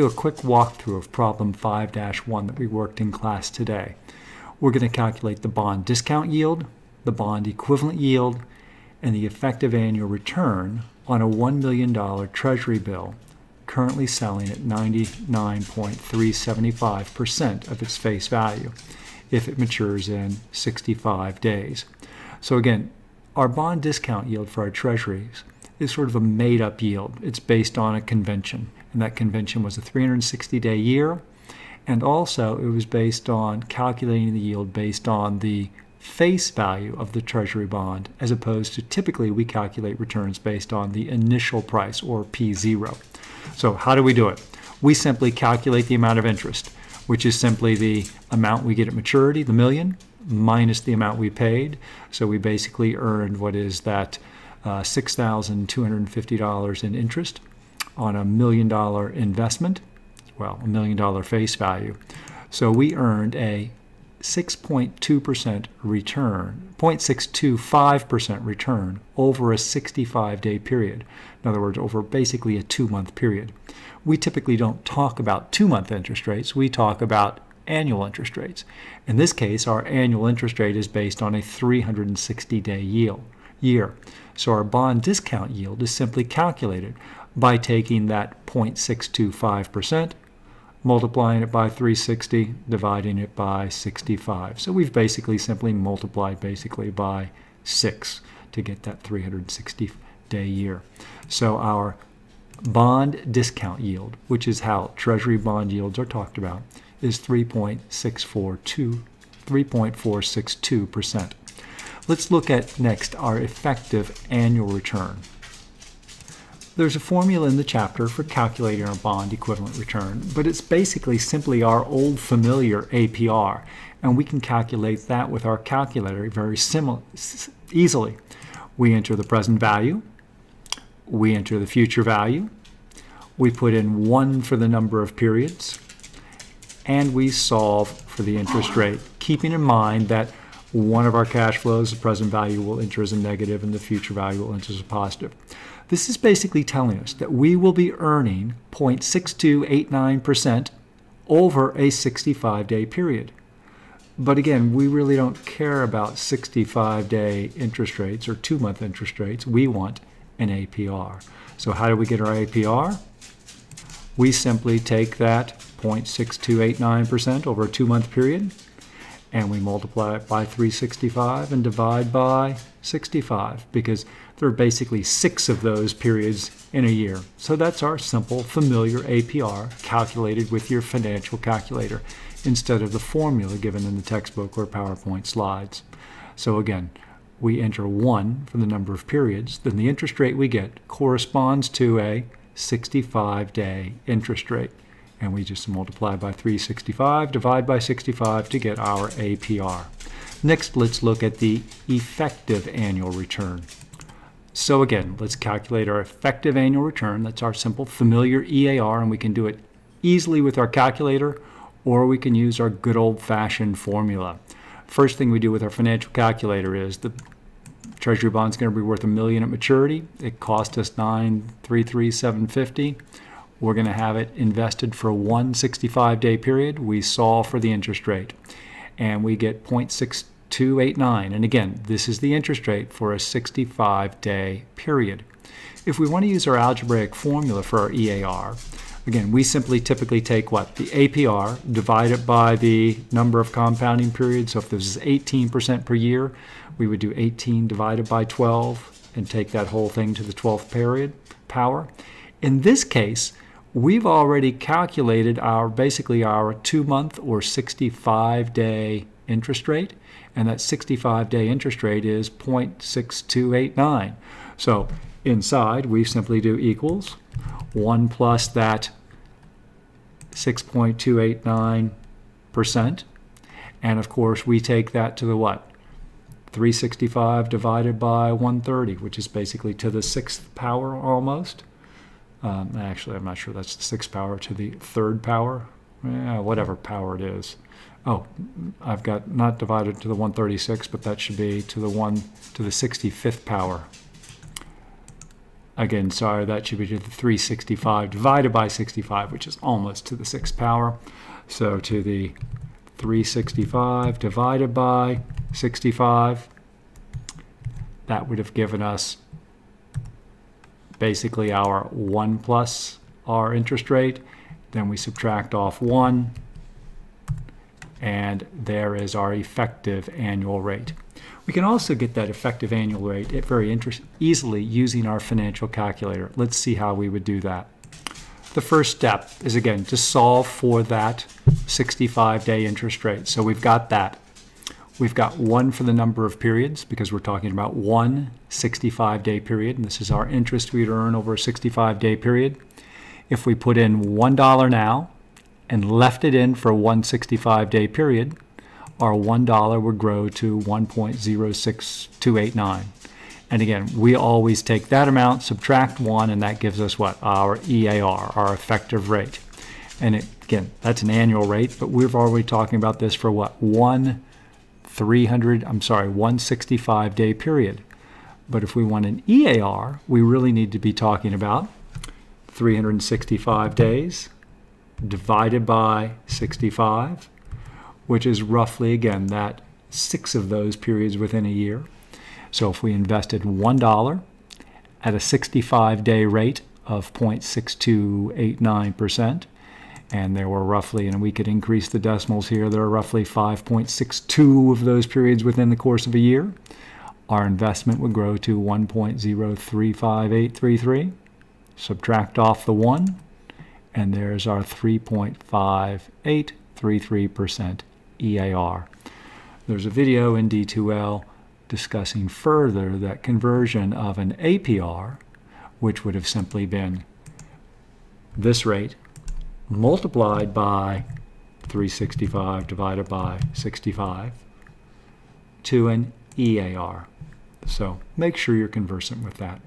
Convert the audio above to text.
do a quick walkthrough of problem 5-1 that we worked in class today. We're going to calculate the bond discount yield, the bond equivalent yield, and the effective annual return on a $1 million Treasury bill currently selling at 99.375% of its face value if it matures in 65 days. So again, our bond discount yield for our treasuries is sort of a made up yield. It's based on a convention, and that convention was a 360 day year. And also, it was based on calculating the yield based on the face value of the treasury bond, as opposed to typically we calculate returns based on the initial price or P0. So, how do we do it? We simply calculate the amount of interest, which is simply the amount we get at maturity, the million, minus the amount we paid. So, we basically earned what is that uh, $6,250 in interest on a million dollar investment, well, a million dollar face value. So we earned a 6.2% return, 0.625% return over a 65 day period. In other words, over basically a two month period. We typically don't talk about two month interest rates, we talk about annual interest rates. In this case, our annual interest rate is based on a 360 day yield year. So our bond discount yield is simply calculated by taking that 0.625%, multiplying it by 360, dividing it by 65. So we've basically simply multiplied basically by 6 to get that 360 day year. So our bond discount yield, which is how treasury bond yields are talked about, is 3.642 3.462%. Let's look at next our effective annual return. There's a formula in the chapter for calculating our bond equivalent return, but it's basically simply our old familiar APR, and we can calculate that with our calculator very easily. We enter the present value, we enter the future value, we put in 1 for the number of periods, and we solve for the interest rate, keeping in mind that one of our cash flows, the present value will enter as a negative and the future value will enter as a positive. This is basically telling us that we will be earning 0.6289% over a 65 day period. But again, we really don't care about 65 day interest rates or two month interest rates. We want an APR. So, how do we get our APR? We simply take that 0.6289% over a two month period and we multiply it by 365 and divide by 65 because there are basically six of those periods in a year. So that's our simple, familiar APR calculated with your financial calculator instead of the formula given in the textbook or PowerPoint slides. So again, we enter 1 for the number of periods, then the interest rate we get corresponds to a 65 day interest rate and we just multiply by 365, divide by 65 to get our APR. Next, let's look at the effective annual return. So again, let's calculate our effective annual return. That's our simple familiar EAR, and we can do it easily with our calculator, or we can use our good old-fashioned formula. First thing we do with our financial calculator is the treasury bond is going to be worth a million at maturity. It cost us 933,750. We're going to have it invested for one 65 day period. We solve for the interest rate and we get 0.6289. And again, this is the interest rate for a 65 day period. If we want to use our algebraic formula for our EAR, again, we simply typically take what? The APR, divide it by the number of compounding periods. So if this is 18% per year, we would do 18 divided by 12 and take that whole thing to the 12th period power. In this case, we've already calculated our basically our two month or 65 day interest rate and that 65 day interest rate is 0.6289 so inside we simply do equals 1 plus that 6.289 percent. And of course we take that to the what? 365 divided by 130 which is basically to the sixth power almost um, actually, I'm not sure that's the sixth power to the third power. Yeah, whatever power it is. Oh, I've got not divided to the 136, but that should be to the one to the 65th power. again, sorry, that should be to the 365 divided by 65, which is almost to the sixth power. So to the 365 divided by 65, that would have given us basically our 1 plus our interest rate. Then we subtract off 1, and there is our effective annual rate. We can also get that effective annual rate very easily using our financial calculator. Let's see how we would do that. The first step is again to solve for that 65 day interest rate. So we've got that. We've got one for the number of periods because we're talking about one 65 day period, and this is our interest we'd earn over a 65 day period. If we put in $1 now and left it in for a 165 day period, our $1 would grow to 1.06289. And again, we always take that amount, subtract 1, and that gives us what? Our EAR, our effective rate. And it, again, that's an annual rate, but we're already talking about this for what? One 300, I'm sorry, 165 day period. But if we want an EAR, we really need to be talking about 365 days divided by 65, which is roughly, again, that six of those periods within a year. So if we invested $1 at a 65 day rate of 0.6289%, and there were roughly, and we could increase the decimals here, there are roughly 5.62 of those periods within the course of a year. Our investment would grow to 1.035833. Subtract off the 1, and there's our 3.5833% EAR. There's a video in D2L discussing further that conversion of an APR, which would have simply been this rate multiplied by 365 divided by 65 to an EAR. So make sure you're conversant with that.